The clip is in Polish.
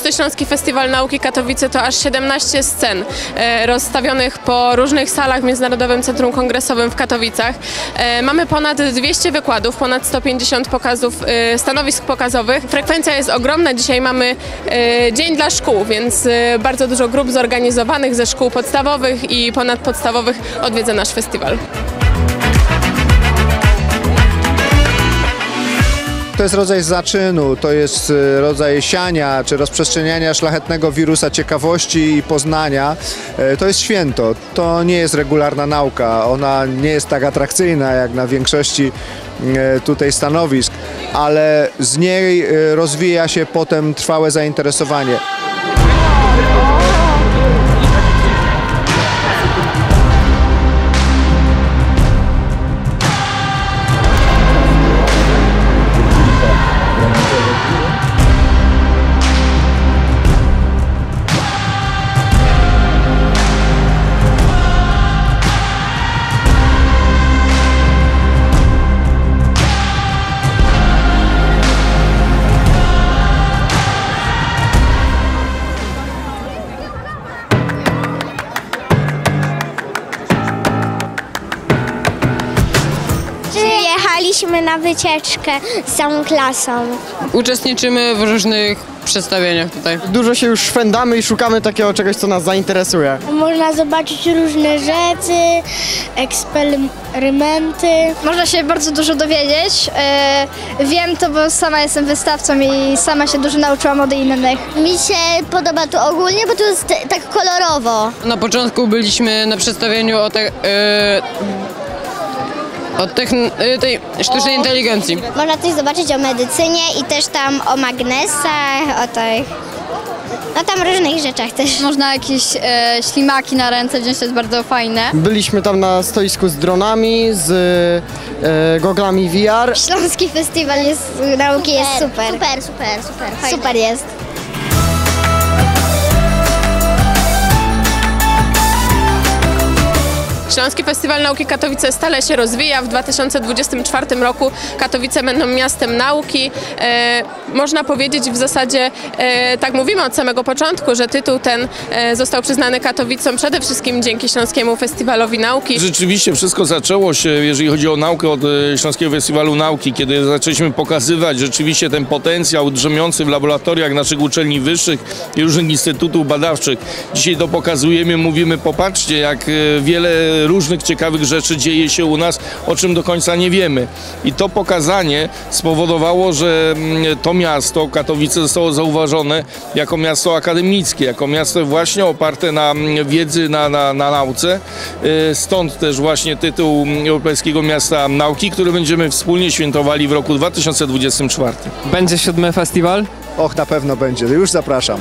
Szósty Śląski Festiwal Nauki Katowice to aż 17 scen e, rozstawionych po różnych salach w Międzynarodowym Centrum Kongresowym w Katowicach. E, Mamy ponad 200 wykładów, ponad 150 pokazów, e, stanowisk pokazowych. Frekwencja jest ogromna. Dzisiaj mamy dzień dla szkół, więc bardzo dużo grup zorganizowanych ze szkół podstawowych i ponadpodstawowych odwiedza nasz festiwal. To jest rodzaj zaczynu, to jest y, rodzaj siania czy rozprzestrzeniania szlachetnego wirusa ciekawości i poznania. E, To jest święto, to nie jest regularna nauka, ona nie jest tak atrakcyjna jak na większości e, tutaj stanowisk, ale z niej e, rozwija się potem trwałe zainteresowanie. Przyjechaliśmy na wycieczkę z całą klasą. Uczestniczymy w różnych przedstawieniach tutaj. Dużo się już szwendamy i szukamy takiego czegoś, co nas zainteresuje. Można zobaczyć różne rzeczy, eksperymenty. Można się bardzo dużo dowiedzieć. E, Wiem to, bo sama jestem wystawcą i sama się dużo nauczyłam od innych. Mi się podoba to ogólnie, bo to jest tak kolorowo. Na początku byliśmy na przedstawieniu o te, e, o techn- e, tej sztucznej inteligencji. Można coś zobaczyć o medycynie i też tam o magnesach, o tych... No tam różnych rzeczach też. Można jakieś e, ślimaki na ręce wziąć, to jest bardzo fajne. Byliśmy tam na stoisku z dronami, z e, goglami VR. Śląski Festiwal jest, Nauki jest super. Super, super, super. Super jest. Śląski Festiwal Nauki Katowice stale się rozwija. W 2024 roku Katowice będą miastem nauki. E, można powiedzieć w zasadzie, e, tak mówimy od samego początku, że tytuł ten e, został przyznany Katowicom przede wszystkim dzięki Śląskiemu Festiwalowi Nauki. Rzeczywiście wszystko zaczęło się, jeżeli chodzi o naukę, od Śląskiego Festiwalu Nauki, kiedy zaczęliśmy pokazywać rzeczywiście ten potencjał drzemiący w laboratoriach naszych uczelni wyższych i różnych instytutów badawczych. Dzisiaj to pokazujemy, mówimy, popatrzcie, jak wiele różnych ciekawych rzeczy dzieje się u nas, o czym do końca nie wiemy. I to pokazanie spowodowało, że mm, to miasto, Katowice, zostało zauważone jako miasto akademickie, jako miasto właśnie oparte na mm, wiedzy, na, na, na nauce. E, Stąd też właśnie tytuł Europejskiego Miasta Nauki, który będziemy wspólnie świętowali w roku 2024. Będzie siódmy festiwal. Och, na pewno będzie, już zapraszam.